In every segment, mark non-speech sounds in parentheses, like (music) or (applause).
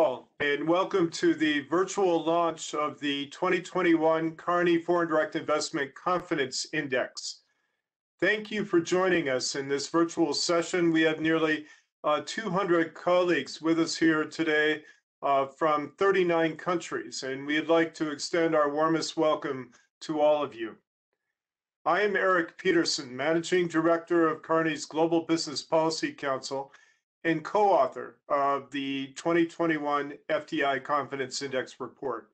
all, and welcome to the virtual launch of the 2021 Kearney Foreign Direct Investment Confidence Index. Thank you for joining us in this virtual session. We have nearly uh, 200 colleagues with us here today uh, from 39 countries, and we'd like to extend our warmest welcome to all of you. I am Eric Peterson, Managing Director of Kearney's Global Business Policy Council and co-author of the 2021 FDI Confidence Index report.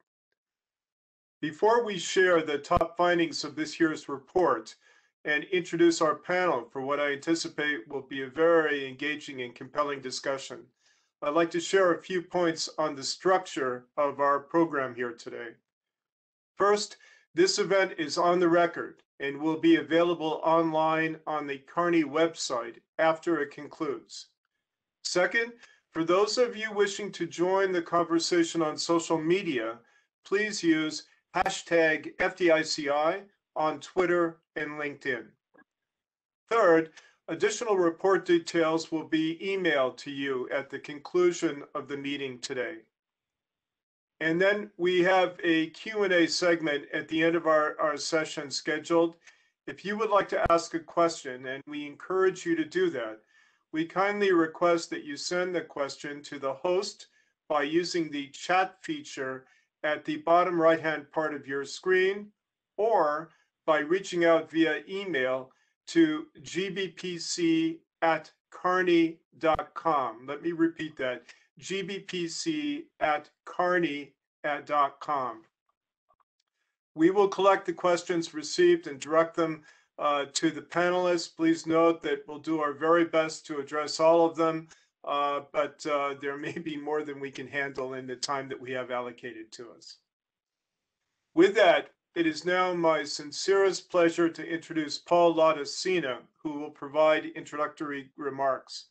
Before we share the top findings of this year's report and introduce our panel for what I anticipate will be a very engaging and compelling discussion, I'd like to share a few points on the structure of our program here today. First, this event is on the record and will be available online on the Kearney website after it concludes. Second, for those of you wishing to join the conversation on social media, please use hashtag FDICI on Twitter and LinkedIn. Third, additional report details will be emailed to you at the conclusion of the meeting today. And then we have a Q&A segment at the end of our, our session scheduled. If you would like to ask a question, and we encourage you to do that, we kindly request that you send the question to the host by using the chat feature at the bottom right-hand part of your screen or by reaching out via email to gbpc at kearney.com. Let me repeat that, gbpc at kearney.com. We will collect the questions received and direct them uh, to the panelists, please note that we'll do our very best to address all of them, uh, but uh, there may be more than we can handle in the time that we have allocated to us. With that, it is now my sincerest pleasure to introduce Paul Laudicina, who will provide introductory remarks.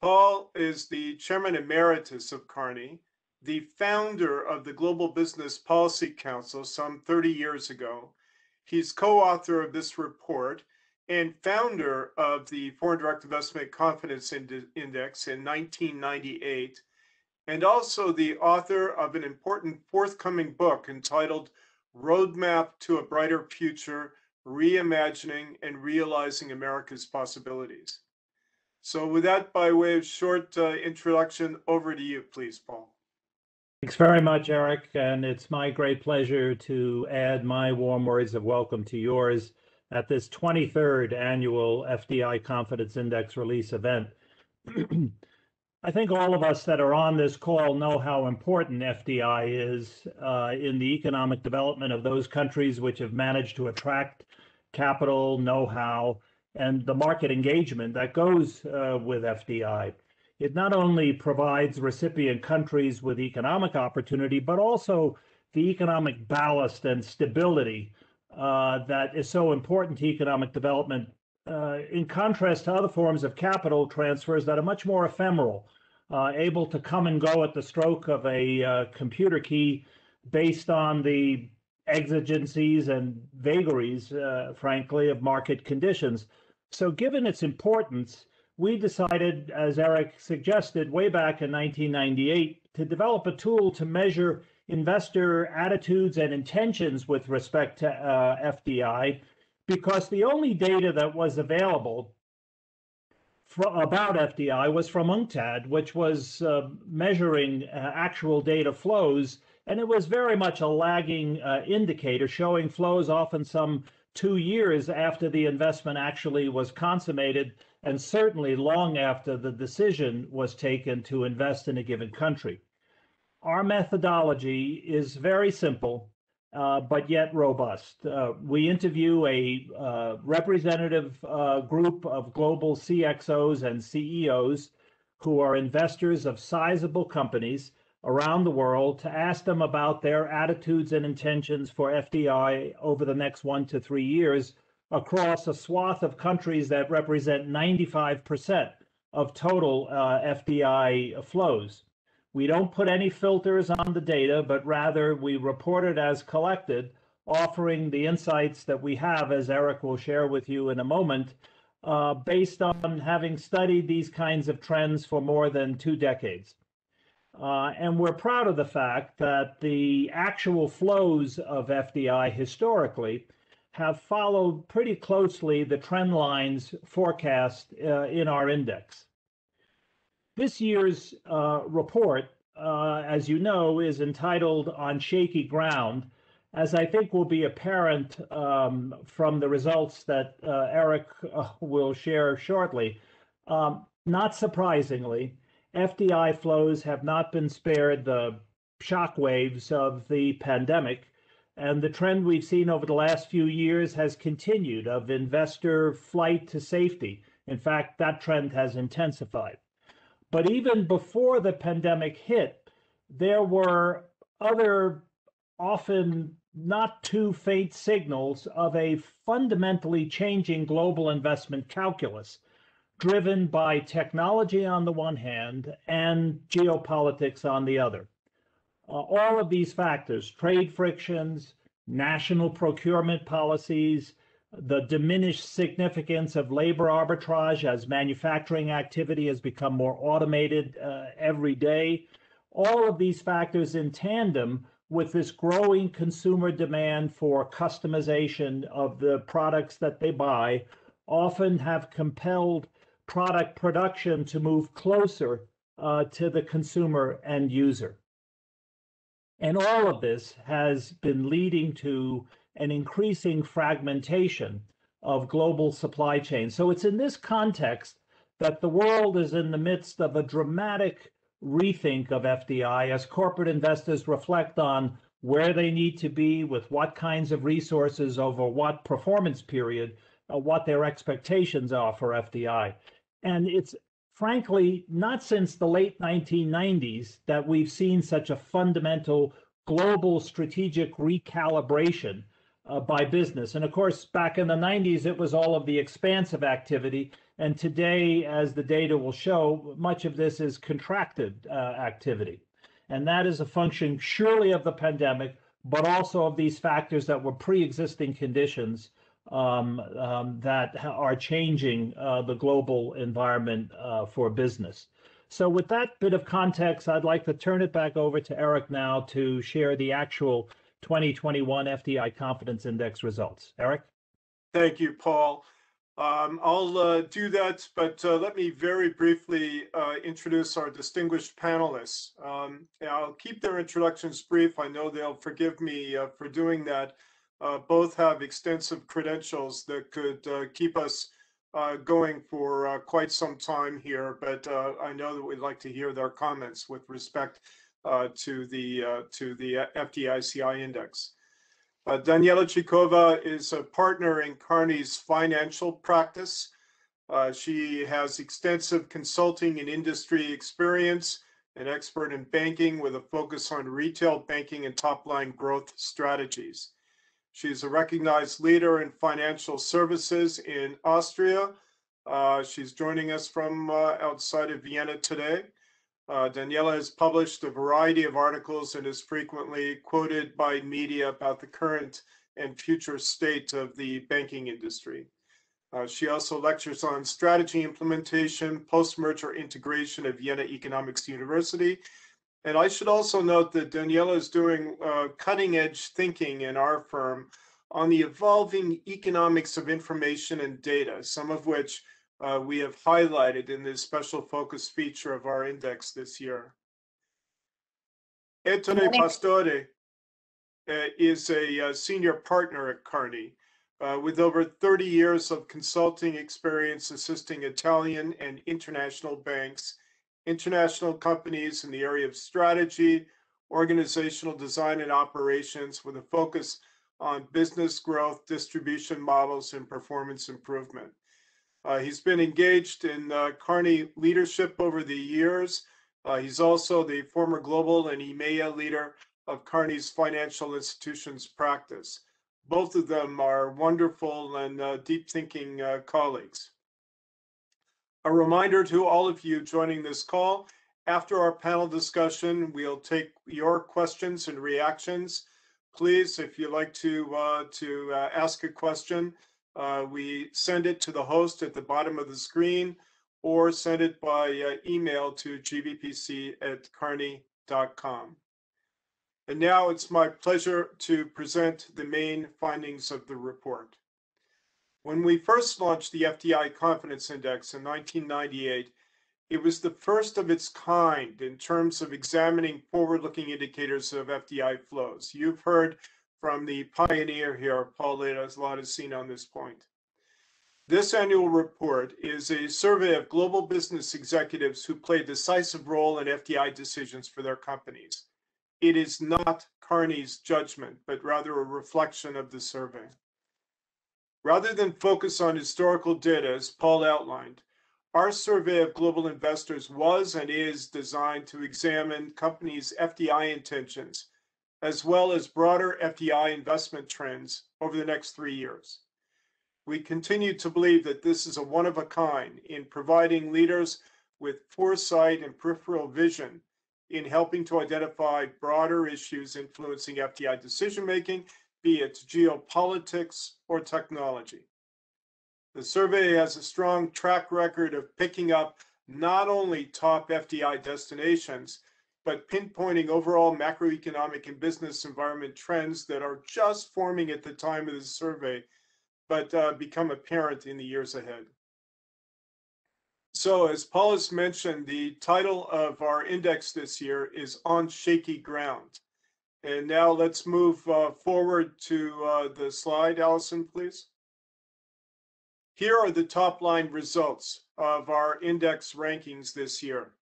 Paul is the Chairman Emeritus of Kearney, the founder of the Global Business Policy Council some 30 years ago, He's co-author of this report and founder of the Foreign Direct Investment Confidence Index in 1998, and also the author of an important forthcoming book entitled Roadmap to a Brighter Future, Reimagining and Realizing America's Possibilities. So with that, by way of short uh, introduction, over to you, please, Paul. Thanks very much, Eric, and it's my great pleasure to add my warm words of welcome to yours at this 23rd annual FDI Confidence Index release event. (clears throat) I think all of us that are on this call know how important FDI is uh, in the economic development of those countries which have managed to attract capital, know-how, and the market engagement that goes uh, with FDI. It not only provides recipient countries with economic opportunity, but also the economic ballast and stability uh, that is so important to economic development, uh, in contrast to other forms of capital transfers that are much more ephemeral, uh, able to come and go at the stroke of a uh, computer key based on the exigencies and vagaries, uh, frankly, of market conditions. So, given its importance, we decided, as Eric suggested way back in 1998, to develop a tool to measure investor attitudes and intentions with respect to uh, FDI, because the only data that was available for, about FDI was from UNCTAD, which was uh, measuring uh, actual data flows, and it was very much a lagging uh, indicator, showing flows often some two years after the investment actually was consummated and certainly long after the decision was taken to invest in a given country. Our methodology is very simple, uh, but yet robust. Uh, we interview a uh, representative uh, group of global CXOs and CEOs who are investors of sizable companies around the world to ask them about their attitudes and intentions for FDI over the next one to three years across a swath of countries that represent 95% of total uh, FDI flows. We don't put any filters on the data, but rather we report it as collected, offering the insights that we have, as Eric will share with you in a moment, uh, based on having studied these kinds of trends for more than two decades. Uh, and we're proud of the fact that the actual flows of FDI historically have followed pretty closely the trend lines forecast uh, in our index. This year's uh, report, uh, as you know, is entitled On Shaky Ground, as I think will be apparent um, from the results that uh, Eric uh, will share shortly. Um, not surprisingly, FDI flows have not been spared the shockwaves of the pandemic, and the trend we've seen over the last few years has continued of investor flight to safety. In fact, that trend has intensified. But even before the pandemic hit, there were other often not too faint signals of a fundamentally changing global investment calculus driven by technology on the one hand and geopolitics on the other. Uh, all of these factors, trade frictions, national procurement policies, the diminished significance of labor arbitrage as manufacturing activity has become more automated uh, every day, all of these factors in tandem with this growing consumer demand for customization of the products that they buy often have compelled product production to move closer uh, to the consumer and user. And all of this has been leading to an increasing fragmentation of global supply chains. So it's in this context that the world is in the midst of a dramatic rethink of FDI as corporate investors reflect on where they need to be with what kinds of resources over what performance period, uh, what their expectations are for FDI. And it's frankly not since the late 1990s that we've seen such a fundamental global strategic recalibration uh, by business. And of course, back in the 90s, it was all of the expansive activity. And today, as the data will show, much of this is contracted uh, activity. And that is a function surely of the pandemic, but also of these factors that were pre existing conditions um, um, that are changing uh, the global environment uh, for business. So, with that bit of context, I'd like to turn it back over to Eric now to share the actual 2021 FDI Confidence Index results. Eric? Thank you, Paul. Um, I'll uh, do that, but uh, let me very briefly uh, introduce our distinguished panelists. Um, I'll keep their introductions brief. I know they'll forgive me uh, for doing that uh, both have extensive credentials that could uh, keep us uh, going for uh, quite some time here, but uh, I know that we'd like to hear their comments with respect uh, to the to the FDICI index. Daniela Chikova is a partner in Kearney's financial practice. she has extensive consulting and industry experience, an expert in banking with a focus on retail banking and top line growth strategies. She's a recognized leader in financial services in Austria. Uh, she's joining us from uh, outside of Vienna today. Uh, Daniela has published a variety of articles and is frequently quoted by media about the current and future state of the banking industry. Uh, she also lectures on strategy implementation, post-merger integration at Vienna Economics University, and I should also note that Daniela is doing uh, cutting edge thinking in our firm on the evolving economics of information and data, some of which uh, we have highlighted in this special focus feature of our index this year. Ettore Pastore uh, is a uh, senior partner at Kearney. Uh, with over 30 years of consulting experience assisting Italian and international banks international companies in the area of strategy, organizational design and operations with a focus on business growth, distribution models, and performance improvement. Uh, he's been engaged in uh, Kearney leadership over the years. Uh, he's also the former global and EMEA leader of Kearney's financial institutions practice. Both of them are wonderful and uh, deep thinking uh, colleagues. A reminder to all of you joining this call, after our panel discussion, we'll take your questions and reactions. Please, if you'd like to, uh, to uh, ask a question, uh, we send it to the host at the bottom of the screen or send it by email to gvpc at kearney.edu. fdi.com. And now it's my pleasure to present the main findings of the report. When we first launched the FDI Confidence Index in 1998, it was the first of its kind in terms of examining forward-looking indicators of FDI flows. You've heard from the pioneer here, Paul Laudicina, on this point. This annual report is a survey of global business executives who play a decisive role in FDI decisions for their companies. It is not Kearney's judgment, but rather a reflection of the survey. Rather than focus on historical data, as Paul outlined, our survey of global investors was and is designed to examine companies' FDI intentions, as well as broader FDI investment trends over the next three years. We continue to believe that this is a one of a kind in providing leaders with foresight and peripheral vision in helping to identify broader issues influencing FDI decision making be it geopolitics or technology. The survey has a strong track record of picking up not only top FDI destinations, but pinpointing overall macroeconomic and business environment trends that are just forming at the time of the survey, but uh, become apparent in the years ahead. So as Paul has mentioned, the title of our index this year is On Shaky Ground. And now let's move uh, forward to uh, the slide, Allison, please. Here are the top line results of our index rankings this year.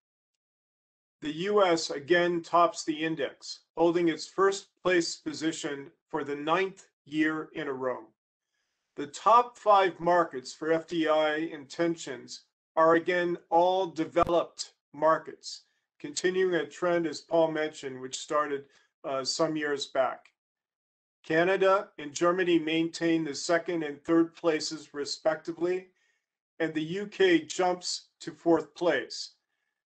The US again tops the index, holding its first place position for the ninth year in a row. The top five markets for FDI intentions are again all developed markets, continuing a trend, as Paul mentioned, which started uh, some years back. Canada and Germany maintain the second and third places respectively, and the UK jumps to fourth place.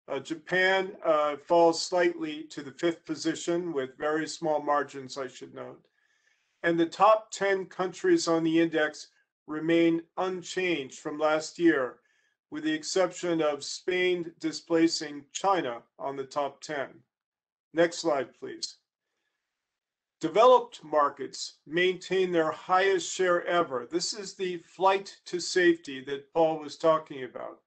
Uh, Japan uh, falls slightly to the fifth position with very small margins, I should note. And the top 10 countries on the index remain unchanged from last year, with the exception of Spain displacing China on the top 10. Next slide, please. Developed markets maintain their highest share ever. This is the flight to safety that Paul was talking about.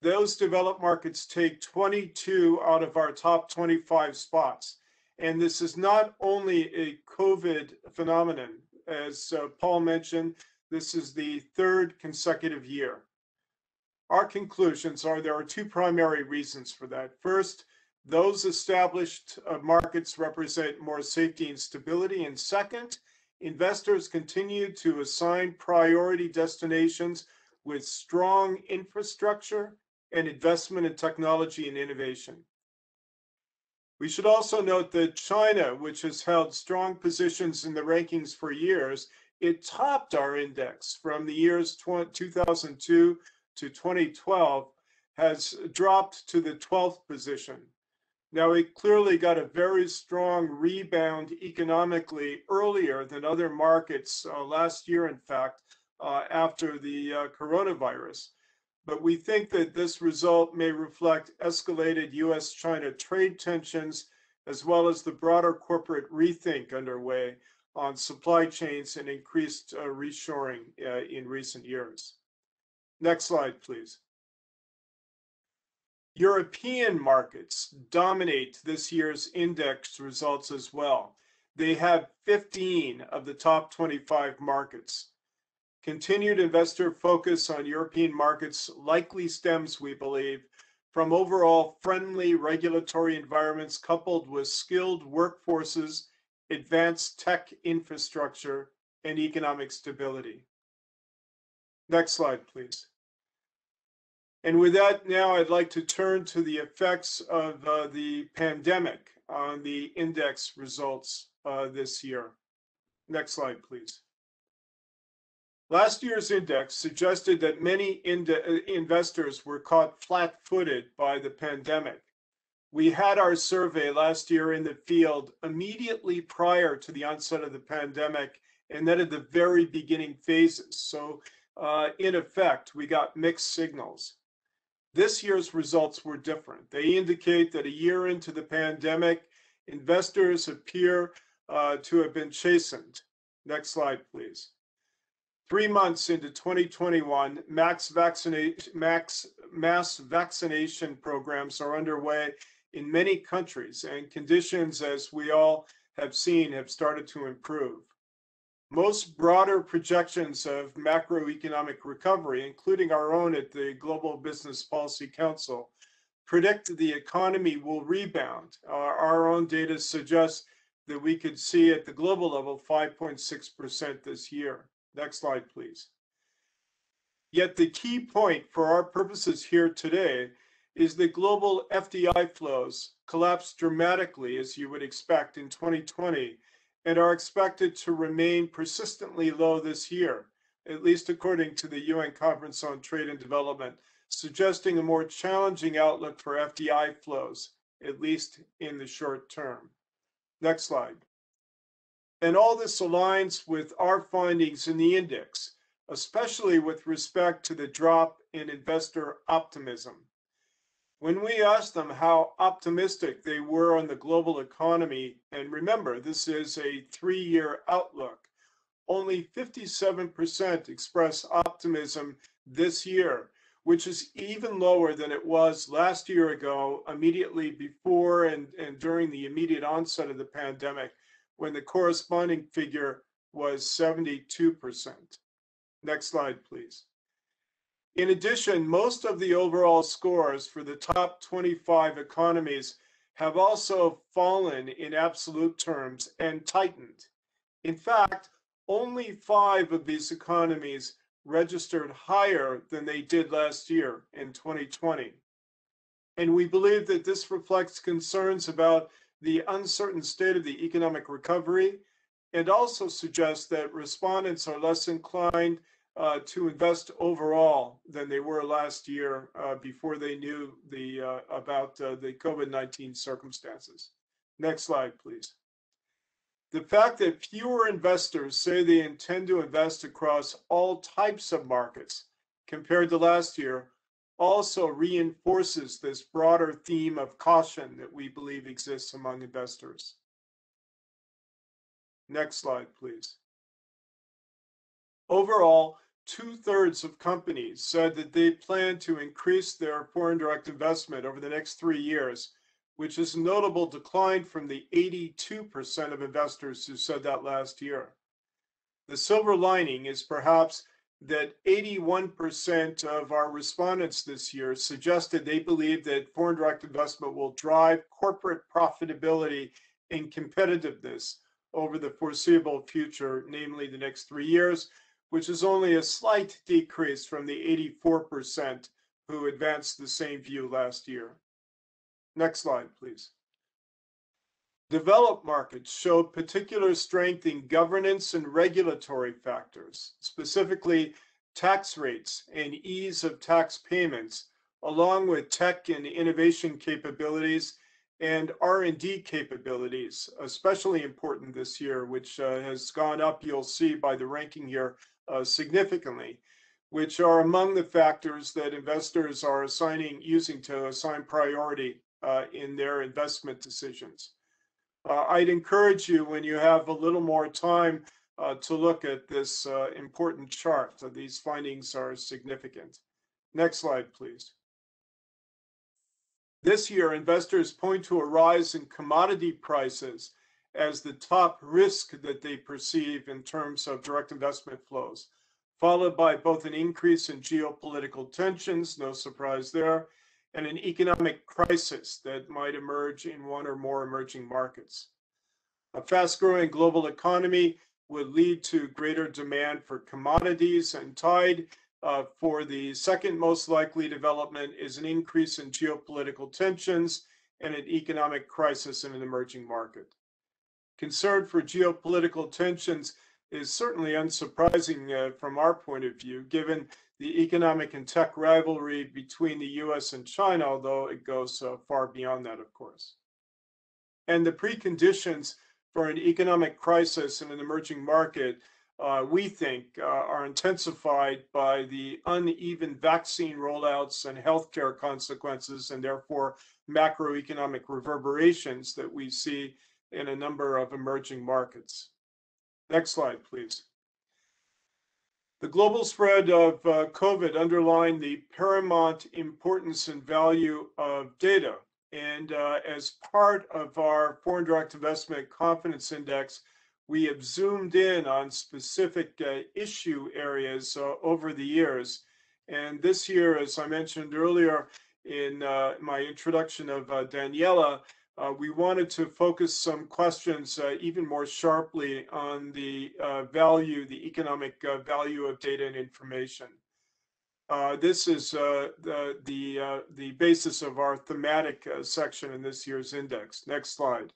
Those developed markets take 22 out of our top 25 spots. And this is not only a COVID phenomenon. As uh, Paul mentioned, this is the third consecutive year. Our conclusions are there are two primary reasons for that. First, those established uh, markets represent more safety and stability. And second, investors continue to assign priority destinations with strong infrastructure and investment in technology and innovation. We should also note that China, which has held strong positions in the rankings for years, it topped our index from the years 2002 to 2012, has dropped to the 12th position. Now, it clearly got a very strong rebound economically earlier than other markets uh, last year, in fact, uh, after the uh, coronavirus. But we think that this result may reflect escalated US China trade tensions, as well as the broader corporate rethink underway on supply chains and increased uh, reshoring uh, in recent years. Next slide, please. European markets dominate this year's index results as well. They have 15 of the top 25 markets. Continued investor focus on European markets likely stems, we believe, from overall friendly regulatory environments coupled with skilled workforces, advanced tech infrastructure, and economic stability. Next slide, please. And with that, now I'd like to turn to the effects of uh, the pandemic on the index results uh, this year. Next slide, please. Last year's index suggested that many uh, investors were caught flat footed by the pandemic. We had our survey last year in the field immediately prior to the onset of the pandemic and then at the very beginning phases. So, uh, in effect, we got mixed signals. This year's results were different. They indicate that a year into the pandemic, investors appear uh, to have been chastened. Next slide, please. Three months into 2021, max vaccination, max, mass vaccination programs are underway in many countries, and conditions, as we all have seen, have started to improve. Most broader projections of macroeconomic recovery, including our own at the Global Business Policy Council, predict the economy will rebound. Our own data suggests that we could see at the global level 5.6% this year. Next slide, please. Yet the key point for our purposes here today is that global FDI flows collapsed dramatically, as you would expect, in 2020 and are expected to remain persistently low this year, at least according to the UN Conference on Trade and Development, suggesting a more challenging outlook for FDI flows, at least in the short term. Next slide. And all this aligns with our findings in the index, especially with respect to the drop in investor optimism. When we asked them how optimistic they were on the global economy, and remember, this is a three year outlook, only 57% express optimism this year, which is even lower than it was last year ago, immediately before and, and during the immediate onset of the pandemic, when the corresponding figure was 72%. Next slide, please. In addition, most of the overall scores for the top 25 economies have also fallen in absolute terms and tightened. In fact, only five of these economies registered higher than they did last year in 2020. And we believe that this reflects concerns about the uncertain state of the economic recovery and also suggests that respondents are less inclined uh, to invest overall than they were last year uh, before they knew the uh, about uh, the COVID-19 circumstances. Next slide, please. The fact that fewer investors say they intend to invest across all types of markets compared to last year also reinforces this broader theme of caution that we believe exists among investors. Next slide, please. Overall, two thirds of companies said that they plan to increase their foreign direct investment over the next three years, which is a notable decline from the 82% of investors who said that last year. The silver lining is perhaps that 81% of our respondents this year suggested they believe that foreign direct investment will drive corporate profitability and competitiveness over the foreseeable future, namely the next three years, which is only a slight decrease from the 84% who advanced the same view last year. Next slide, please. Developed markets showed particular strength in governance and regulatory factors, specifically tax rates and ease of tax payments, along with tech and innovation capabilities and R&D capabilities, especially important this year, which uh, has gone up, you'll see by the ranking here, uh, significantly, which are among the factors that investors are assigning, using to assign priority uh, in their investment decisions. Uh, I'd encourage you when you have a little more time uh, to look at this uh, important chart. So these findings are significant. Next slide, please. This year, investors point to a rise in commodity prices as the top risk that they perceive in terms of direct investment flows, followed by both an increase in geopolitical tensions, no surprise there, and an economic crisis that might emerge in one or more emerging markets. A fast growing global economy would lead to greater demand for commodities and tied uh, for the second most likely development is an increase in geopolitical tensions and an economic crisis in an emerging market. Concern for geopolitical tensions is certainly unsurprising uh, from our point of view, given the economic and tech rivalry between the US and China, although it goes uh, far beyond that, of course. And the preconditions for an economic crisis in an emerging market uh, we think, uh, are intensified by the uneven vaccine rollouts and healthcare consequences, and therefore macroeconomic reverberations that we see in a number of emerging markets. Next slide, please. The global spread of uh, COVID underlined the paramount importance and value of data. And uh, as part of our Foreign Direct Investment Confidence Index, we have zoomed in on specific uh, issue areas uh, over the years. And this year, as I mentioned earlier in uh, my introduction of uh, Daniela, uh, we wanted to focus some questions uh, even more sharply on the value, the economic value of data and information. this is the the, the basis of our thematic section in this year's index. Next slide.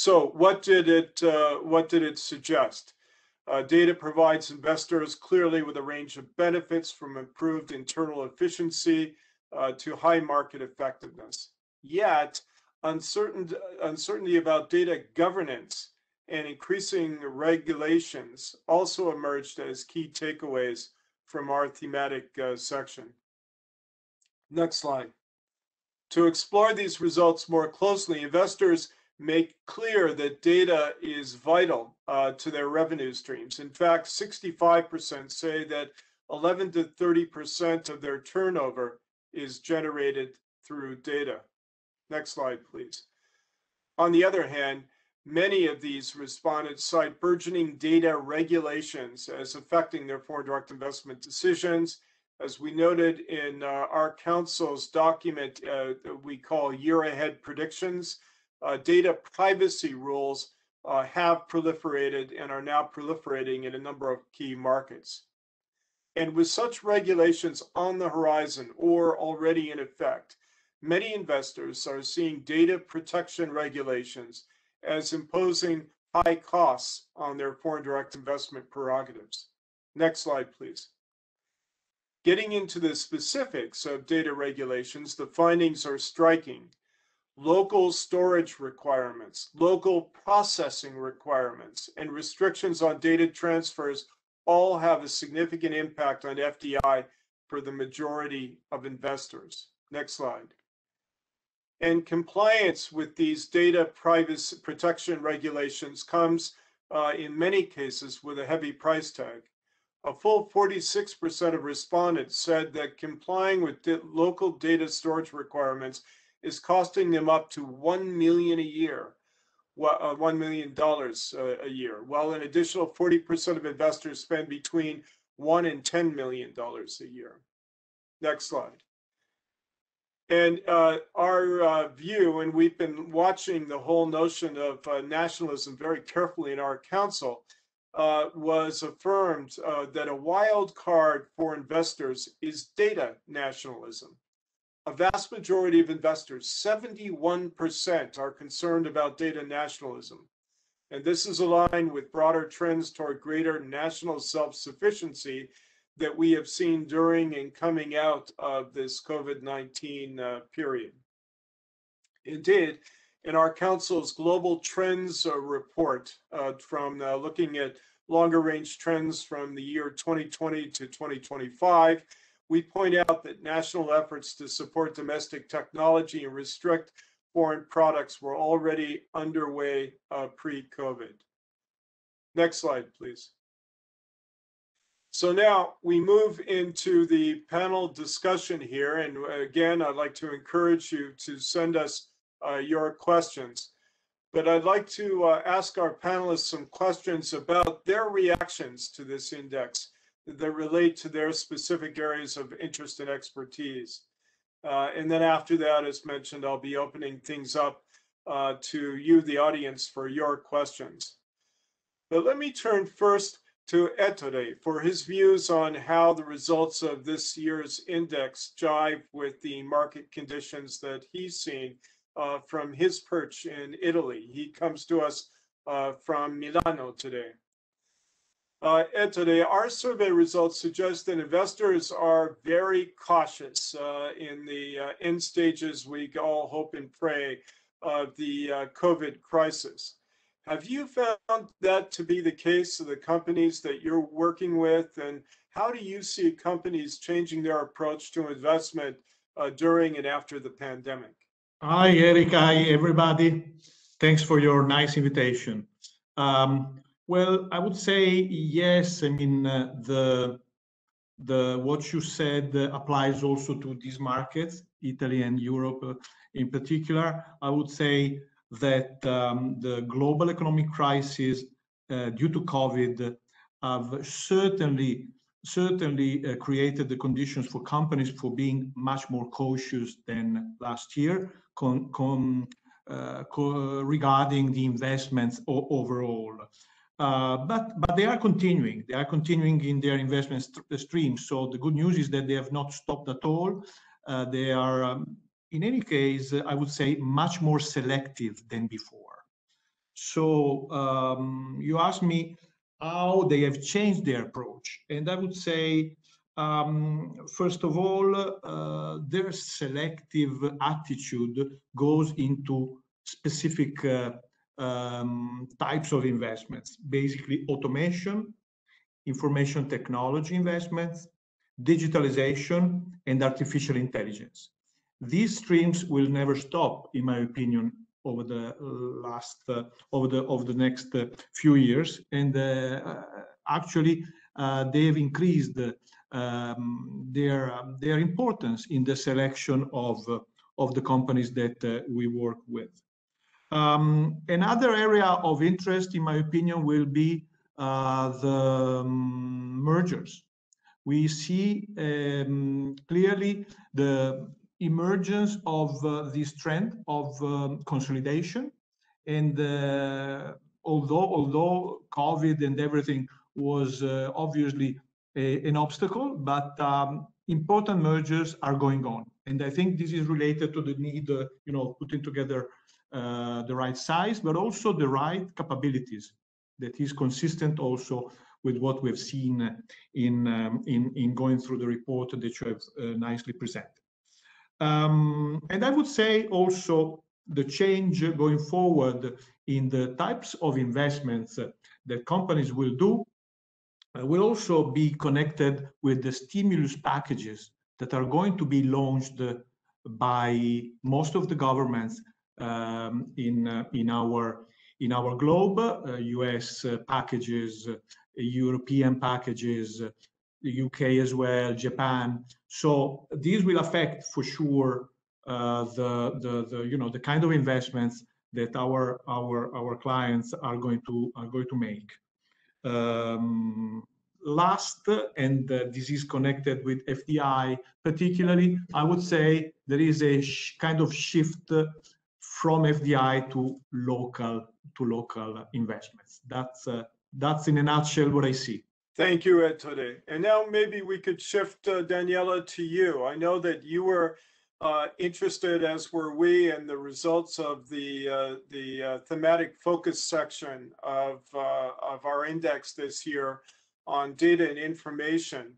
So what did it, uh, what did it suggest? Uh, data provides investors clearly with a range of benefits from improved internal efficiency uh, to high market effectiveness. Yet, uncertain, uncertainty about data governance and increasing regulations also emerged as key takeaways from our thematic uh, section. Next slide. To explore these results more closely, investors make clear that data is vital uh, to their revenue streams. In fact, 65% say that 11 to 30% of their turnover is generated through data. Next slide, please. On the other hand, many of these respondents cite burgeoning data regulations as affecting their foreign direct investment decisions. As we noted in uh, our council's document, uh, we call year ahead predictions, uh, data privacy rules uh, have proliferated and are now proliferating in a number of key markets. And with such regulations on the horizon or already in effect, many investors are seeing data protection regulations as imposing high costs on their foreign direct investment prerogatives. Next slide, please. Getting into the specifics of data regulations, the findings are striking local storage requirements, local processing requirements, and restrictions on data transfers all have a significant impact on FDI for the majority of investors. Next slide. And compliance with these data privacy protection regulations comes uh, in many cases with a heavy price tag. A full 46% of respondents said that complying with local data storage requirements is costing them up to one million a year, uh, one million dollars a year, while an additional 40% of investors spend between one and ten million dollars a year. Next slide. And uh, our uh, view, and we've been watching the whole notion of uh, nationalism very carefully in our council, uh, was affirmed uh, that a wild card for investors is data nationalism a vast majority of investors, 71%, are concerned about data nationalism. And this is aligned with broader trends toward greater national self sufficiency that we have seen during and coming out of this COVID 19 uh, period. Indeed, in our Council's Global Trends uh, report uh, from uh, looking at longer range trends from the year 2020 to 2025, we point out that national efforts to support domestic technology and restrict foreign products were already underway uh, pre-COVID. Next slide, please. So now we move into the panel discussion here. And again, I'd like to encourage you to send us uh, your questions. But I'd like to uh, ask our panelists some questions about their reactions to this index that relate to their specific areas of interest and expertise. Uh, and then after that, as mentioned, I'll be opening things up uh, to you, the audience, for your questions. But let me turn first to Ettore for his views on how the results of this year's index jive with the market conditions that he's seen uh, from his perch in Italy. He comes to us uh, from Milano today. Uh, today, our survey results suggest that investors are very cautious uh, in the uh, end stages, we all hope and pray, of the uh, COVID crisis. Have you found that to be the case of the companies that you're working with? And how do you see companies changing their approach to investment uh, during and after the pandemic? Hi, Eric. Hi, everybody. Thanks for your nice invitation. Um, well, I would say yes. I mean, uh, the the what you said uh, applies also to these markets, Italy and Europe uh, in particular. I would say that um, the global economic crisis uh, due to COVID have certainly certainly uh, created the conditions for companies for being much more cautious than last year con, con, uh, co regarding the investments overall. Uh, but but they are continuing. They are continuing in their investment st stream. So the good news is that they have not stopped at all. Uh, they are um, in any case, I would say, much more selective than before. So um, you asked me how they have changed their approach. And I would say, um, first of all, uh, their selective attitude goes into specific uh, um, types of investments, basically automation, information technology investments, digitalization, and artificial intelligence these streams will never stop, in my opinion, over the last uh, over the over the next uh, few years, and uh, actually they have increased um, their um, their importance in the selection of of the companies that we work with. Um, another area of interest, in my opinion, will be uh, the um, mergers. We see um, clearly the emergence of uh, this trend of um, consolidation. And uh, although although COVID and everything was uh, obviously a, an obstacle, but um, important mergers are going on. And I think this is related to the need, uh, you know, putting together uh, the right size, but also the right capabilities that is consistent also with what we've seen in, um, in, in going through the report that you have uh, nicely presented. Um, and I would say also the change going forward in the types of investments that companies will do uh, will also be connected with the stimulus packages that are going to be launched by most of the governments um, in uh, in our in our globe, uh, U.S. packages, European packages, the UK as well, Japan. So these will affect for sure uh, the, the, the, you know, the kind of investments that our, our, our clients are going to, are going to make. Um, last, and uh, this is connected with FDI particularly, I would say there is a kind of shift from FDI to local to local investments. That's uh, that's in a nutshell what I see. Thank you, Ettore. And now maybe we could shift uh, Daniela to you. I know that you were uh, interested, as were we, in the results of the uh, the uh, thematic focus section of uh, of our index this year on data and information.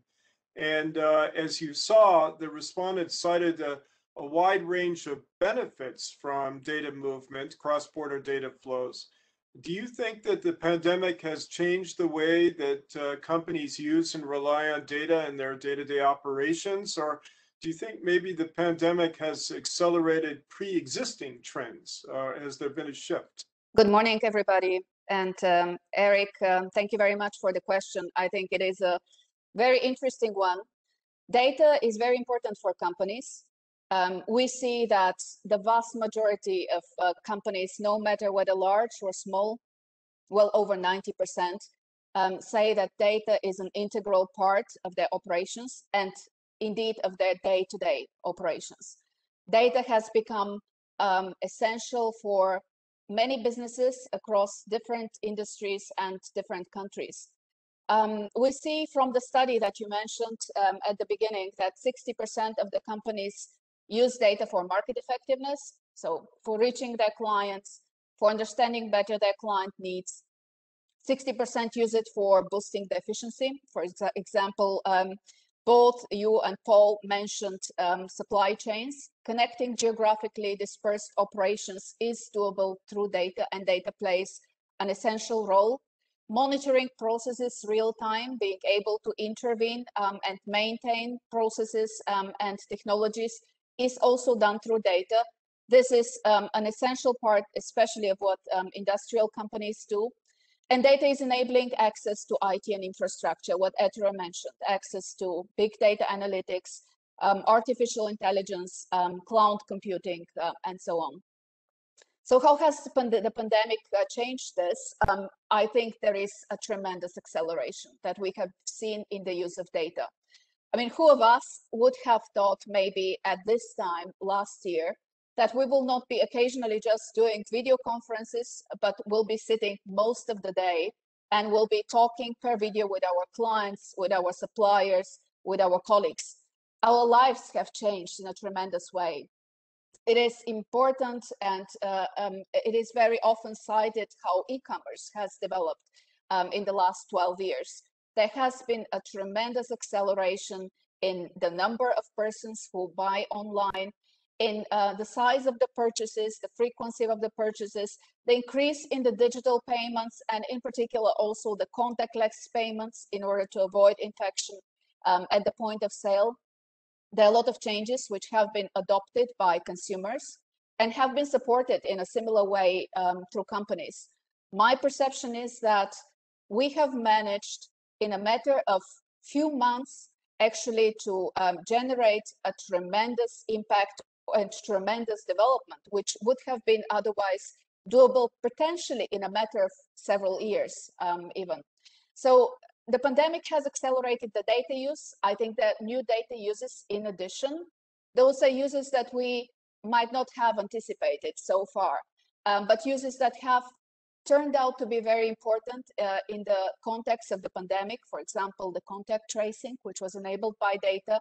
And uh, as you saw, the respondents cited a, a wide range of benefits from data movement, cross-border data flows. Do you think that the pandemic has changed the way that uh, companies use and rely on data in their day-to-day operations? Or do you think maybe the pandemic has accelerated pre-existing trends? Uh, has there been a shift? Good morning, everybody. And um, Eric, um, thank you very much for the question. I think it is a very interesting one. Data is very important for companies um, we see that the vast majority of uh, companies, no matter whether large or small, well over 90%, um, say that data is an integral part of their operations and indeed of their day-to-day -day operations. Data has become um, essential for many businesses across different industries and different countries. Um, we see from the study that you mentioned um, at the beginning that 60% of the companies use data for market effectiveness, so for reaching their clients, for understanding better their client needs. 60% use it for boosting the efficiency. For exa example, um, both you and Paul mentioned um, supply chains. Connecting geographically dispersed operations is doable through data, and data plays an essential role. Monitoring processes real time, being able to intervene um, and maintain processes um, and technologies is also done through data. This is um, an essential part, especially of what um, industrial companies do. And data is enabling access to IT and infrastructure, what Ettore mentioned, access to big data analytics, um, artificial intelligence, um, cloud computing, uh, and so on. So how has the, pand the pandemic uh, changed this? Um, I think there is a tremendous acceleration that we have seen in the use of data. I mean, who of us would have thought maybe at this time last year that we will not be occasionally just doing video conferences, but we'll be sitting most of the day and we'll be talking per video with our clients, with our suppliers, with our colleagues. Our lives have changed in a tremendous way. It is important and uh, um, it is very often cited how e-commerce has developed um, in the last 12 years. There has been a tremendous acceleration in the number of persons who buy online, in uh, the size of the purchases, the frequency of the purchases, the increase in the digital payments, and in particular also the contactless payments in order to avoid infection um, at the point of sale. There are a lot of changes which have been adopted by consumers and have been supported in a similar way um, through companies. My perception is that we have managed in a matter of few months actually to um, generate a tremendous impact and tremendous development, which would have been otherwise doable potentially in a matter of several years um, even. So the pandemic has accelerated the data use. I think that new data uses in addition, those are uses that we might not have anticipated so far, um, but uses that have turned out to be very important uh, in the context of the pandemic. For example, the contact tracing, which was enabled by data,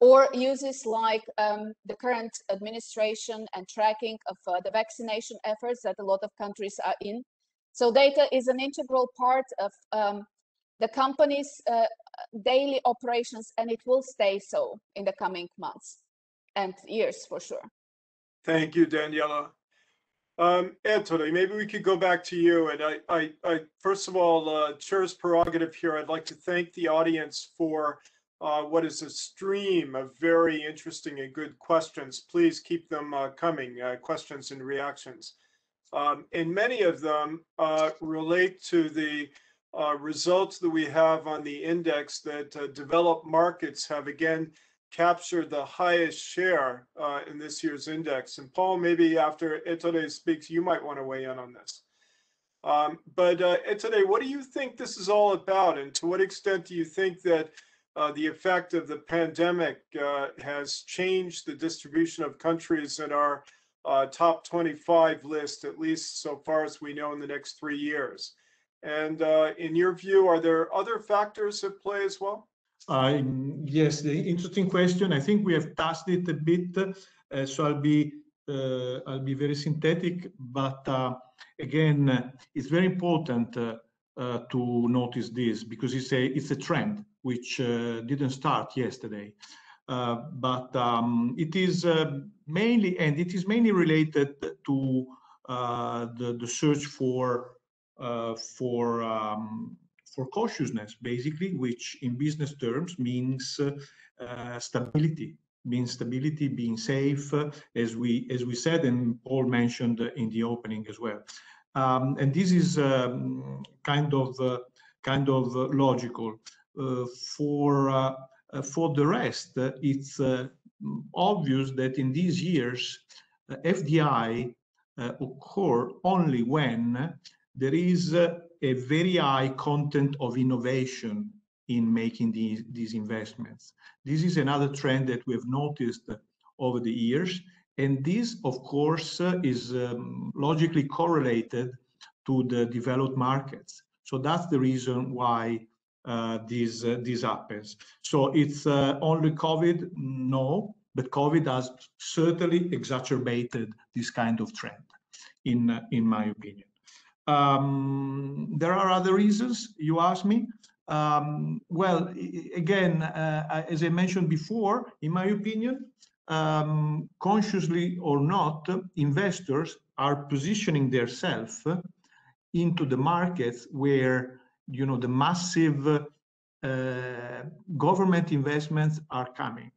or uses like um, the current administration and tracking of uh, the vaccination efforts that a lot of countries are in. So data is an integral part of um, the company's uh, daily operations, and it will stay so in the coming months and years for sure. Thank you, Daniela. Um, Ettore, maybe we could go back to you. And I, I, I first of all, uh, chair's prerogative here. I'd like to thank the audience for uh, what is a stream of very interesting and good questions. Please keep them uh, coming, uh, questions and reactions. Um, and many of them uh, relate to the uh, results that we have on the index that developed markets have again captured the highest share in this year's index. And Paul, maybe after Ettore speaks, you might want to weigh in on this. Um, but uh, what do you think this is all about? And to what extent do you think that uh, the effect of the pandemic uh, has changed the distribution of countries in our uh, top 25 list, at least so far as we know in the next three years. And uh, in your view, are there other factors at play as well? Yes, the interesting question. I think we have touched it a bit, uh, so I'll be uh, I'll be very synthetic. But again, it's very important to notice this because it's a it's a trend which uh, didn't start yesterday. Uh, but um, it is uh, mainly, and it is mainly related to the, the search for for um, for cautiousness, basically, which in business terms means uh, stability, means stability, being safe, uh, as we as we said, and Paul mentioned in the opening as well. Um, and this is um, kind of uh, kind of logical. Uh, for uh, uh, for the rest, it's obvious that in these years, FDI occur only when there is a very high content of innovation in making these, these investments. This is another trend that we have noticed over the years. And this, of course, uh, is um, logically correlated to the developed markets. So that's the reason why uh, this uh, this happens. So it's uh, only COVID? No, but COVID has certainly exacerbated this kind of trend, in in my opinion. Um, there are other reasons you ask me. Um, well, again, uh, as I mentioned before, in my opinion, um, consciously or not, investors are positioning themselves into the markets where you know the massive uh, government investments are coming.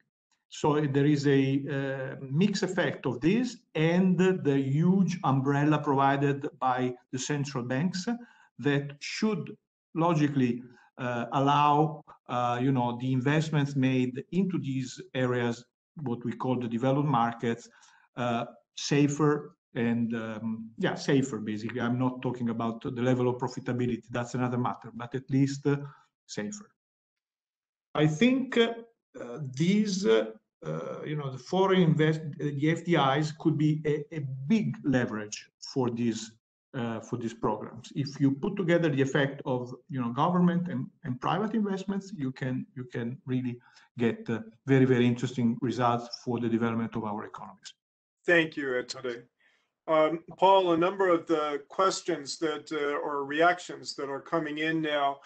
So there is a uh, mixed effect of this and the huge umbrella provided by the central banks that should logically uh, allow, uh, you know, the investments made into these areas, what we call the developed markets, safer and um, yeah, safer basically. I'm not talking about the level of profitability. That's another matter, but at least safer. I think uh, these uh, you know, the foreign invest, the FDIs could be a, a big leverage for these uh, for these programs. If you put together the effect of you know government and, and private investments, you can you can really get uh, very very interesting results for the development of our economies. Thank you, Ettore. Um, Paul, a number of the questions that uh, or reactions that are coming in now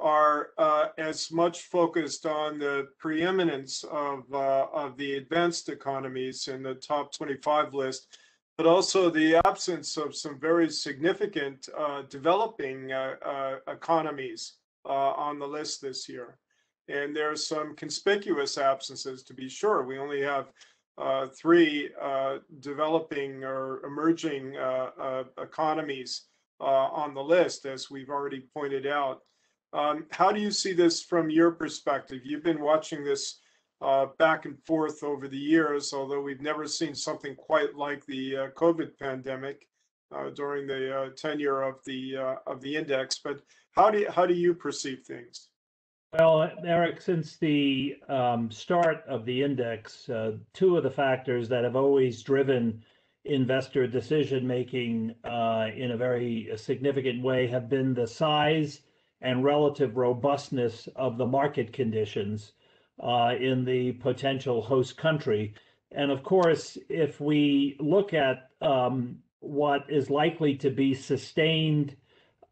are uh, as much focused on the preeminence of, uh, of the advanced economies in the top 25 list, but also the absence of some very significant uh, developing uh, uh, economies uh, on the list this year. And there's some conspicuous absences to be sure. We only have three developing or emerging economies on the list, as we've already pointed out. Um, how do you see this from your perspective? You've been watching this uh, back and forth over the years, although we've never seen something quite like the uh, COVID pandemic uh, during the tenure of the of the index. But how do you, how do you perceive things? Well, Eric, since the um, start of the index, two of the factors that have always driven investor decision making in a very significant way have been the size and relative robustness of the market conditions uh, in the potential host country. And of course, if we look at um, what is likely to be sustained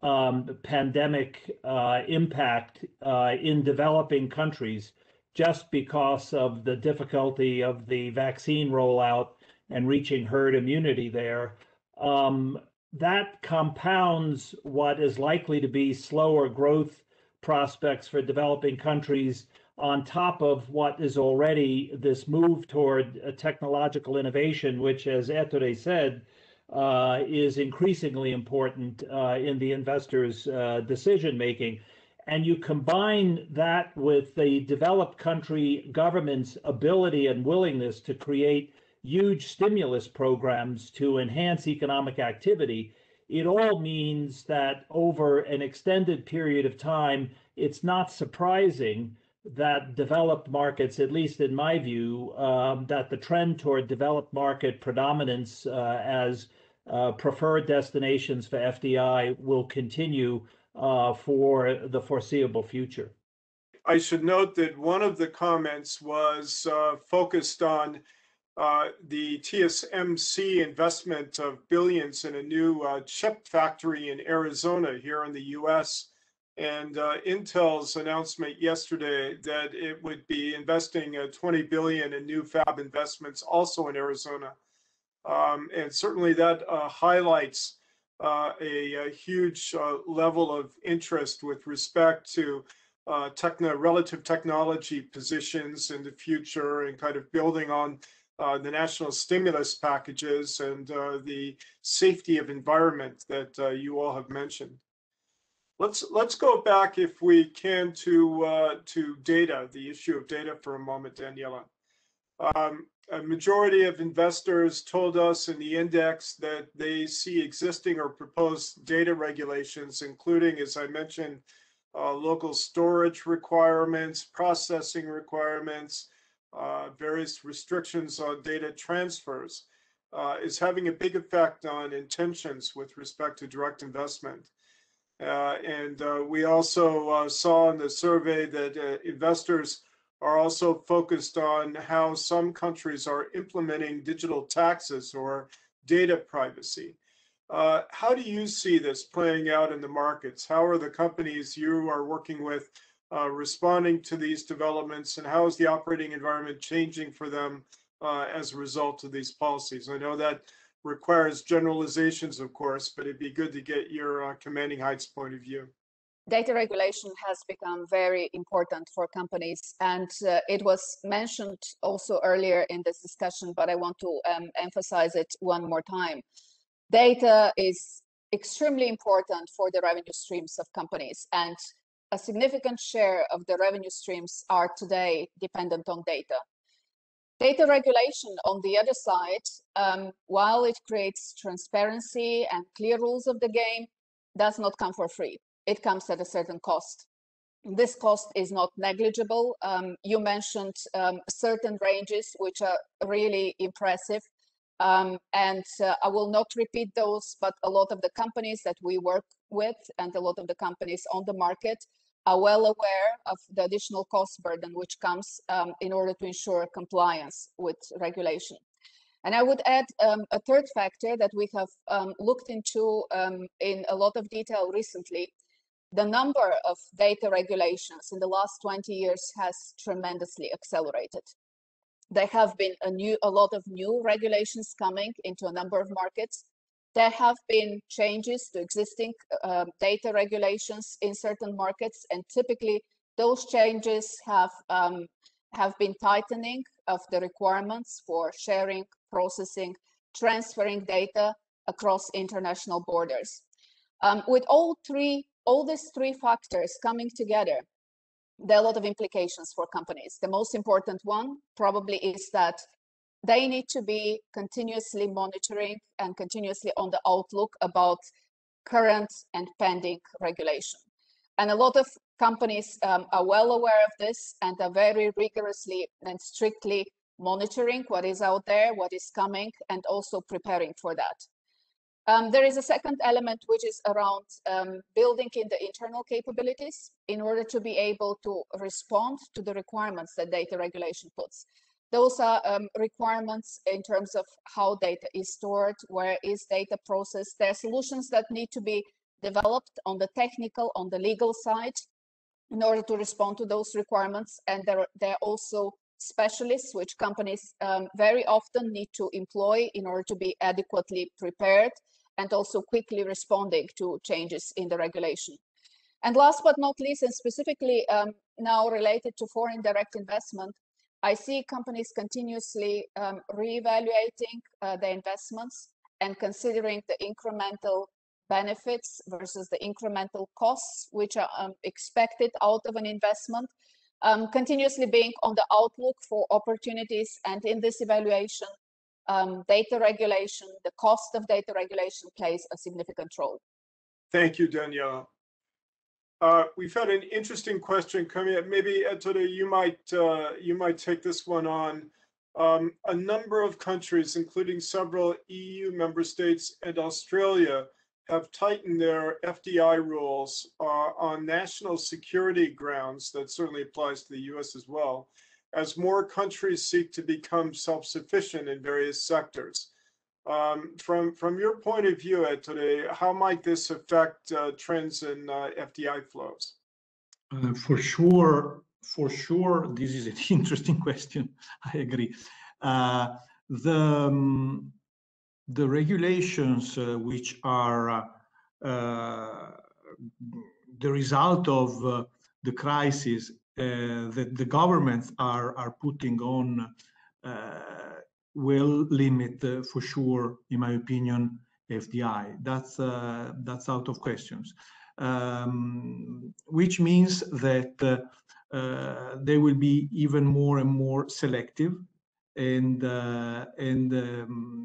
um, pandemic uh, impact uh, in developing countries, just because of the difficulty of the vaccine rollout and reaching herd immunity there, um, that compounds what is likely to be slower growth prospects for developing countries on top of what is already this move toward technological innovation, which, as Ettore said, uh, is increasingly important uh, in the investors' uh, decision making. And you combine that with the developed country government's ability and willingness to create huge stimulus programs to enhance economic activity, it all means that over an extended period of time, it's not surprising that developed markets, at least in my view, um, that the trend toward developed market predominance uh, as uh, preferred destinations for FDI will continue uh, for the foreseeable future. I should note that one of the comments was uh, focused on uh, the TSMC investment of billions in a new uh, chip factory in Arizona here in the US. And uh, Intel's announcement yesterday that it would be investing uh, 20 billion in new fab investments also in Arizona. Um, and certainly that uh, highlights a, a, huge level of interest with respect to techno relative technology positions in the future and kind of building on uh, the national stimulus packages and uh, the safety of environment that uh, you all have mentioned. Let's let's go back, if we can, to uh, to data, the issue of data for a moment, Daniela. Um, a majority of investors told us in the index that they see existing or proposed data regulations, including, as I mentioned, uh, local storage requirements, processing requirements, uh, various restrictions on data transfers uh, is having a big effect on intentions with respect to direct investment. Uh, and uh, we also uh, saw in the survey that investors are also focused on how some countries are implementing digital taxes or data privacy. how do you see this playing out in the markets? How are the companies you are working with uh, responding to these developments and how is the operating environment changing for them uh, as a result of these policies? I know that requires generalizations, of course, but it'd be good to get your commanding heights point of view data regulation has become very important for companies and uh, it was mentioned also earlier in this discussion but i want to um, emphasize it one more time data is extremely important for the revenue streams of companies and a significant share of the revenue streams are today dependent on data data regulation on the other side um, while it creates transparency and clear rules of the game does not come for free it comes at a certain cost. This cost is not negligible. Um, you mentioned um, certain ranges, which are really impressive. Um, and uh, I will not repeat those, but a lot of the companies that we work with and a lot of the companies on the market are well aware of the additional cost burden which comes um, in order to ensure compliance with regulation. And I would add um, a third factor that we have um, looked into um, in a lot of detail recently, the number of data regulations in the last 20 years has tremendously accelerated. There have been a new, a lot of new regulations coming into a number of markets. There have been changes to existing uh, data regulations in certain markets, and typically those changes have um, have been tightening of the requirements for sharing, processing, transferring data across international borders. Um, with all three all these three factors coming together, there are a lot of implications for companies. The most important one probably is that they need to be continuously monitoring and continuously on the outlook about current and pending regulation. And a lot of companies um, are well aware of this and are very rigorously and strictly monitoring what is out there, what is coming, and also preparing for that. Um, there is a second element which is around um, building in the internal capabilities in order to be able to respond to the requirements that data regulation puts. Those are um, requirements in terms of how data is stored, where is data processed. There are solutions that need to be developed on the technical, on the legal side in order to respond to those requirements. And there, there are also specialists which companies um, very often need to employ in order to be adequately prepared and also quickly responding to changes in the regulation. And last but not least, and specifically um, now related to foreign direct investment, I see companies continuously um, reevaluating uh, their investments and considering the incremental benefits versus the incremental costs which are um, expected out of an investment, um, continuously being on the outlook for opportunities and in this evaluation, um, data regulation, the cost of data regulation plays a significant role. Thank you, Daniela. Uh, we've had an interesting question coming up. Maybe Ettore, you might uh, you might take this one on. Um, a number of countries, including several EU member states and Australia, have tightened their FDI rules uh, on national security grounds. That certainly applies to the U.S. as well as more countries seek to become self-sufficient in various sectors. Um, from from your point of view, today, how might this affect uh, trends in uh, FDI flows? Uh, for sure, for sure, this is an (laughs) interesting question. I agree. The um, the regulations which are the result of the crisis that the governments are are putting on will limit uh, for sure, in my opinion, FDI. That's that's out of questions. Um, which means that uh, they will be even more and more selective and uh, and um,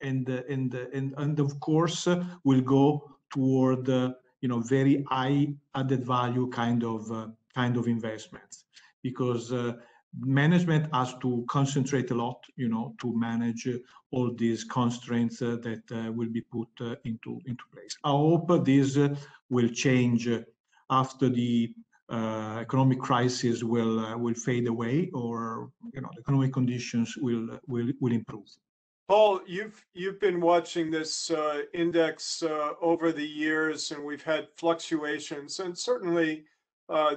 and, and and and of course will go toward you know very high added value kind of kind of investments because uh, management has to concentrate a lot, you know, to manage all these constraints uh, that uh, will be put uh, into into place. I hope this uh, will change after the uh, economic crisis will will fade away, or you know, the economic conditions will will will improve. Paul, you've you've been watching this index over the years, and we've had fluctuations, and certainly uh,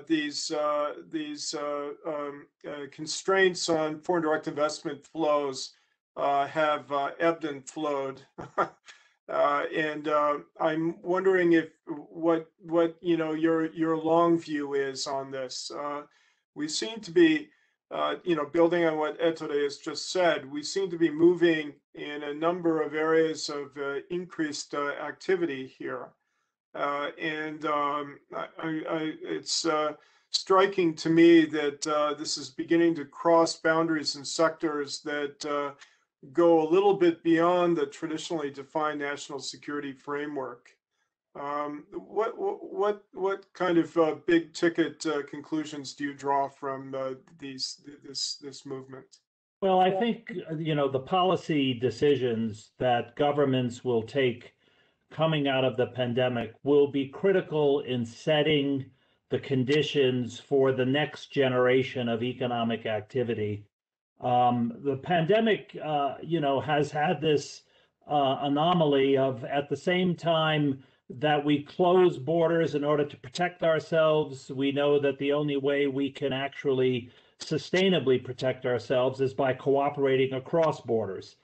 these uh, these uh, um, uh, constraints on foreign direct investment flows uh, have uh, ebbed and flowed. (laughs) Uh, and uh, I'm wondering if what what you know your your long view is on this. Uh, we seem to be, uh, you know, building on what Ettore has just said. We seem to be moving in a number of areas of uh, increased uh, activity here, and um, I, I, it's striking to me that this is beginning to cross boundaries and sectors that go a little bit beyond the traditionally defined national security framework. Um, what what what kind of uh, big ticket uh, conclusions do you draw from uh, these this this movement? Well, I think you know the policy decisions that governments will take coming out of the pandemic will be critical in setting the conditions for the next generation of economic activity um, the pandemic, uh, you know, has had this uh, anomaly of at the same time that we close borders in order to protect ourselves, we know that the only way we can actually sustainably protect ourselves is by cooperating across borders.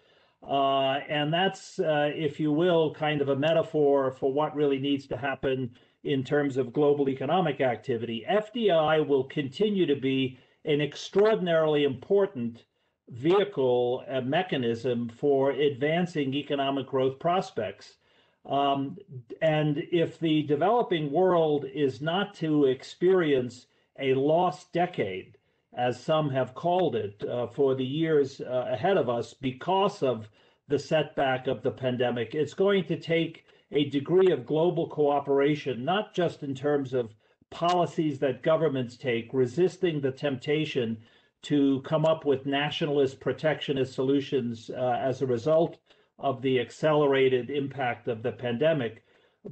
Uh, and that's, uh, if you will, kind of a metaphor for what really needs to happen in terms of global economic activity. FDI will continue to be an extraordinarily important vehicle, mechanism for advancing economic growth prospects. Um, and if the developing world is not to experience a lost decade, as some have called it, uh, for the years uh, ahead of us because of the setback of the pandemic, it's going to take a degree of global cooperation, not just in terms of policies that governments take, resisting the temptation to come up with nationalist protectionist solutions uh, as a result of the accelerated impact of the pandemic,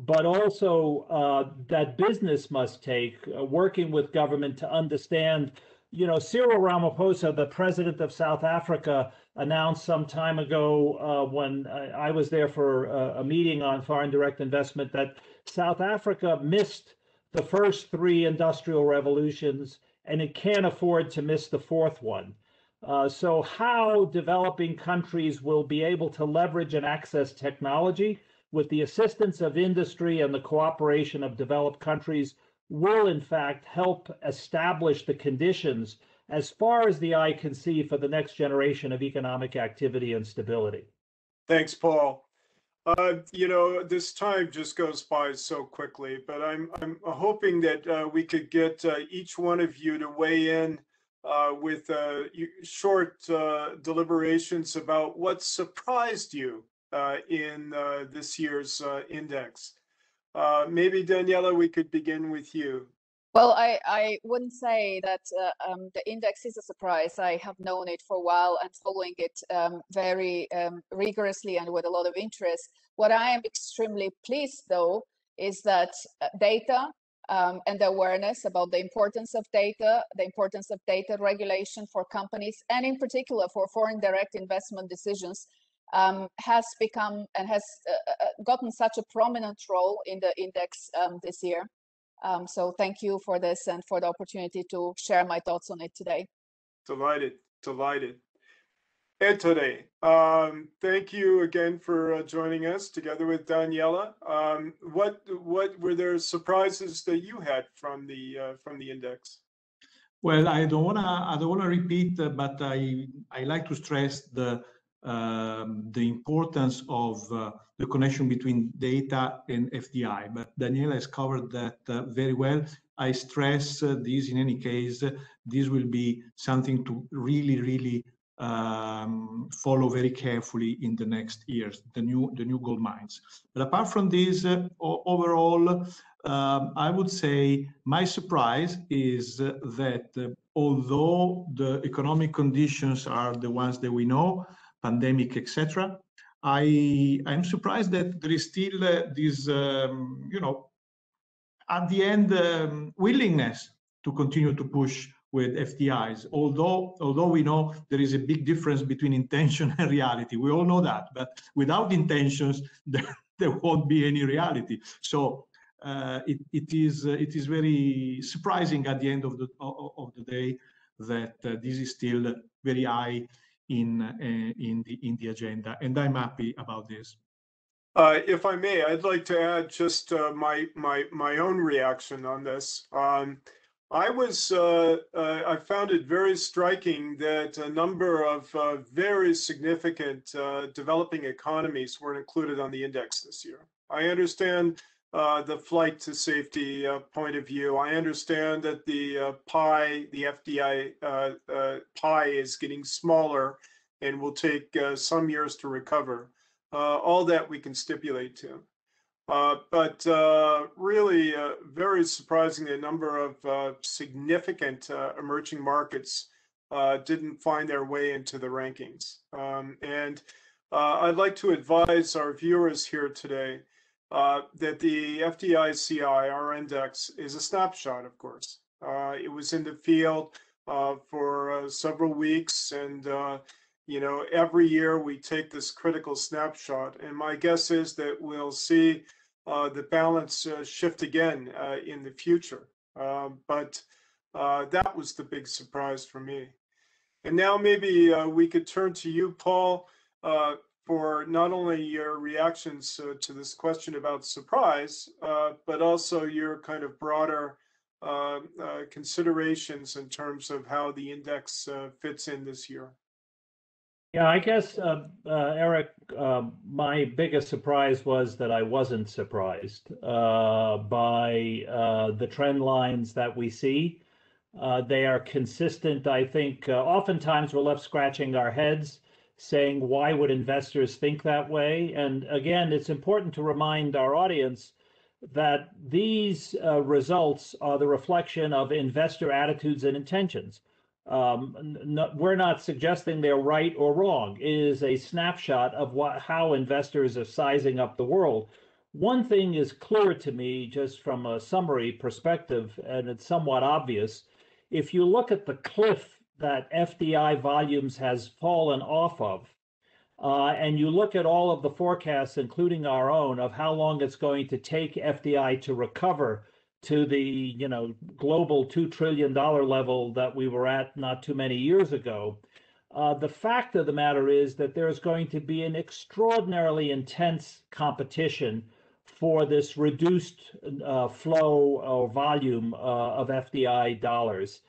but also uh, that business must take, uh, working with government to understand. You know, Cyril Ramaphosa, the president of South Africa, announced some time ago uh, when I was there for a, a meeting on foreign direct investment that South Africa missed the first three industrial revolutions, and it can't afford to miss the fourth one. Uh, so, how developing countries will be able to leverage and access technology with the assistance of industry and the cooperation of developed countries will, in fact, help establish the conditions as far as the eye can see for the next generation of economic activity and stability. Thanks, Paul. Uh, you know, this time just goes by so quickly, but I'm I'm hoping that uh, we could get uh, each one of you to weigh in uh, with uh, short uh, deliberations about what surprised you in this year's index. Maybe Daniela, we could begin with you. Well, I, I wouldn't say that uh, um, the index is a surprise. I have known it for a while and following it um, very um, rigorously and with a lot of interest. What I am extremely pleased, though, is that uh, data um, and the awareness about the importance of data, the importance of data regulation for companies, and in particular for foreign direct investment decisions, um, has become and has uh, uh gotten such a prominent role in the index um, this year. Um, so thank you for this and for the opportunity to share my thoughts on it today. Delighted, delighted. Ettore, um, thank you again for uh, joining us together with Daniela. Um, what what were there surprises that you had from the uh, from the index? Well, I don't wanna I don't wanna repeat, uh, but I I like to stress the um, the importance of uh, the connection between data and FDI. But Daniela has covered that uh, very well. I stress uh, this in any case, this will be something to really, really um, follow very carefully in the next years, the new the new gold mines. But apart from this, uh, overall, um, I would say my surprise is uh, that uh, although the economic conditions are the ones that we know, pandemic, etc. I I'm surprised that there is still uh, this, um, you know, at the end um, willingness to continue to push with FDIs. Although although we know there is a big difference between intention and reality, we all know that. But without intentions, (laughs) there, there won't be any reality. So. Uh, it, it is uh, it is very surprising at the end of the of the day that uh, this is still very high in in the in the agenda, and I'm happy about this. Uh, if I may, I'd like to add just uh, my my my own reaction on this. Um, I was uh, uh I found it very striking that a number of uh, very significant uh, developing economies weren't included on the index this year. I understand Uh, the flight to safety uh, point of view. I understand that the uh, pie, the FDI pie, is getting smaller and will take some years to recover. Uh, all that we can stipulate to. Uh, but uh, really, very surprising, a number of significant emerging markets didn't find their way into the rankings. Um, and I'd like to advise our viewers here today that the FDICI, our index, is a snapshot, of course. it was in the field for several weeks and you know, every year we take this critical snapshot, and my guess is that we'll see uh, the balance uh, shift again uh, in the future. But uh, that was the big surprise for me. And now maybe uh, we could turn to you, Paul, uh, for not only your reactions to this question about surprise, but also your kind of broader considerations in terms of how the index fits in this year. Yeah, I guess, uh, uh, Eric, uh, my biggest surprise was that I wasn't surprised uh, by uh, the trend lines that we see. Uh, they are consistent. I think oftentimes we're left scratching our heads saying, why would investors think that way? And again, it's important to remind our audience that these results are the reflection of investor attitudes and intentions. Um, we're not suggesting they're right or wrong. It is a snapshot of what how investors are sizing up the world. One thing is clear to me, just from a summary perspective, and it's somewhat obvious. If you look at the cliff that FDI volumes has fallen off of, uh, and you look at all of the forecasts, including our own, of how long it's going to take FDI to recover to the you know global two trillion dollar level that we were at not too many years ago. Uh, the fact of the matter is that there's going to be an extraordinarily intense competition for this reduced uh, flow or volume uh, of FDI dollars.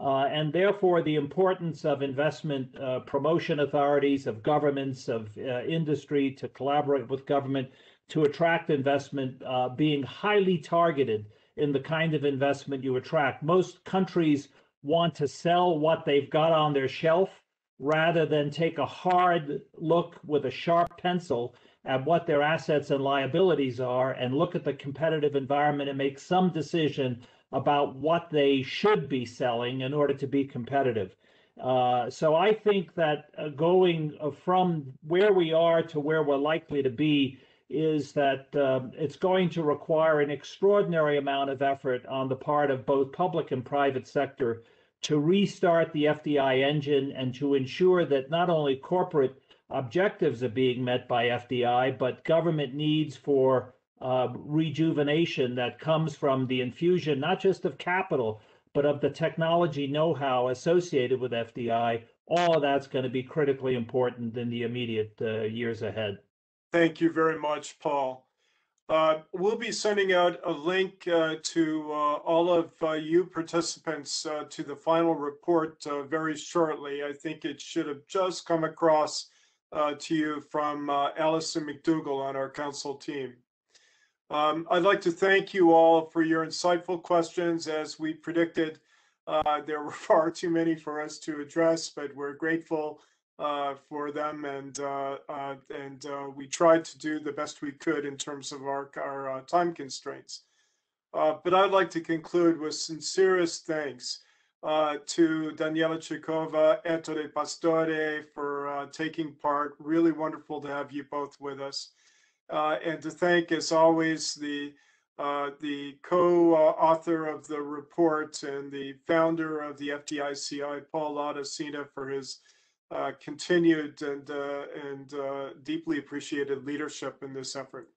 Uh, and therefore, the importance of investment uh, promotion authorities, of governments, of uh, industry to collaborate with government to attract investment being highly targeted in the kind of investment you attract. Most countries want to sell what they've got on their shelf rather than take a hard look with a sharp pencil at what their assets and liabilities are and look at the competitive environment and make some decision about what they should be selling in order to be competitive. Uh, so I think that uh, going uh, from where we are to where we're likely to be is that um, it's going to require an extraordinary amount of effort on the part of both public and private sector to restart the FDI engine and to ensure that not only corporate objectives are being met by FDI, but government needs for uh, rejuvenation that comes from the infusion not just of capital, but of the technology know how associated with FDI. All of that's going to be critically important in the immediate uh, years ahead. Thank you very much, Paul. Uh, we'll be sending out a link uh, to uh, all of uh, you participants to the final report very shortly. I think it should have just come across to you from Allison McDougall on our council team. Um, I'd like to thank you all for your insightful questions. As we predicted, there (laughs) were far too many for us to address, but we're grateful uh, for them, and uh, uh, and uh, we tried to do the best we could in terms of our our uh, time constraints. Uh, but I'd like to conclude with sincerest thanks to Daniela Chikova, Ettore Pastore for taking part. Really wonderful to have you both with us, and to thank, as always, the the co-author of the report and the founder of the FDICI, Paul Laudicina, for his uh, continued and, uh, and uh, deeply appreciated leadership in this effort.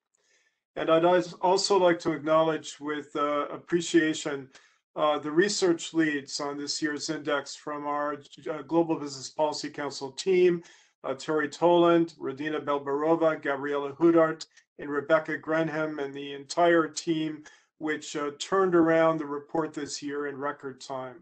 And I'd also like to acknowledge with uh, appreciation uh, the research leads on this year's index from our uh, Global Business Policy Council team, uh, Terry Toland, Radina Belbarova, Gabriela Hudart, and Rebecca Grenham, and the entire team, which uh, turned around the report this year in record time.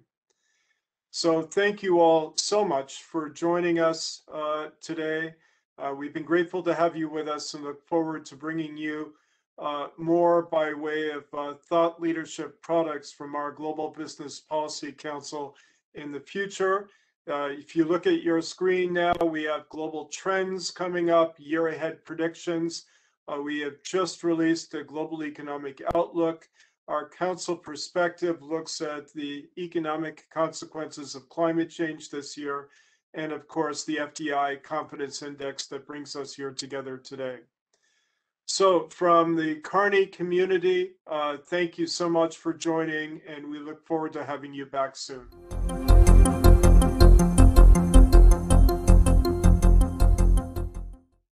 So thank you all so much for joining us uh, today. Uh, we've been grateful to have you with us and look forward to bringing you uh, more by way of uh, thought leadership products from our Global Business Policy Council in the future. Uh, if you look at your screen now, we have global trends coming up, year ahead predictions. Uh, we have just released a global economic outlook. Our council perspective looks at the economic consequences of climate change this year. And of course, the FDI confidence index that brings us here together today. So from the Kearney community, uh, thank you so much for joining and we look forward to having you back soon.